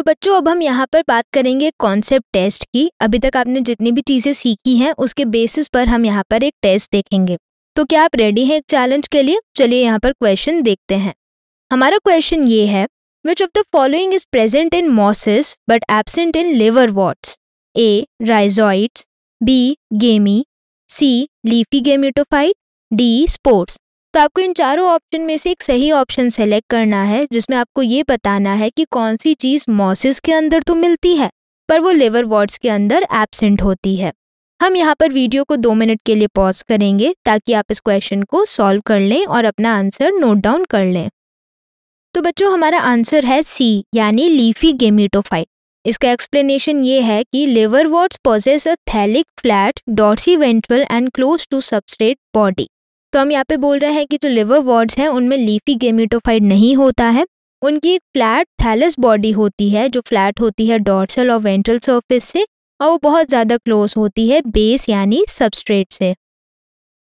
तो बच्चों, अब हम यहाँ पर बात करेंगे कॉन्सेप्ट टेस्ट की। अभी तक आपने जितनी भी चीज़ें सीखी हैं, उसके बेसिस पर हम यहाँ पर एक टेस्ट देखेंगे। तो क्या आप रेडी हैं एक चैलेंज के लिए? चलिए यहाँ पर क्वेश्चन देखते हैं। हमारा क्वेश्चन ये है which of the following is present in mosses but absent in liverworts A rhizoids B gemmae C leafy gametophyte D spores तो आपको इन चारों ऑप्शन में से एक सही ऑप्शन सेलेक्ट करना है, जिसमें आपको ये बताना है कि कौन सी चीज़ मॉसिस के अंदर तो मिलती है, पर वो लेवर वॉर्ड्स के अंदर एबसेंट होती है। हम यहाँ पर वीडियो को दो मिनट के लिए पॉज करेंगे, ताकि आप इस क्वेश्चन को सॉल्व कर लें और अपना आंसर नोट डाउन कर लें। तो बच्चों, हमारा आंसर है सी यानी लीफी गेमिटोफाइट इसका एक्सप्लेनेशन ये है कि liverworts possess a thallic flat dorsiventral and close to substrate body तो हम यहाँ पे बोल रहे हैं कि जो लिवर वॉर्ड्स हैं, उनमें लीफी गेमिटोफाइड नहीं होता है। उनकी एक फ्लैट थैलस बॉडी होती है, जो फ्लैट होती है डॉर्सल और वेंट्रल सर्फिस से, और वो बहुत ज़्यादा क्लोज होती है बेस यानी सबस्ट्रेट से।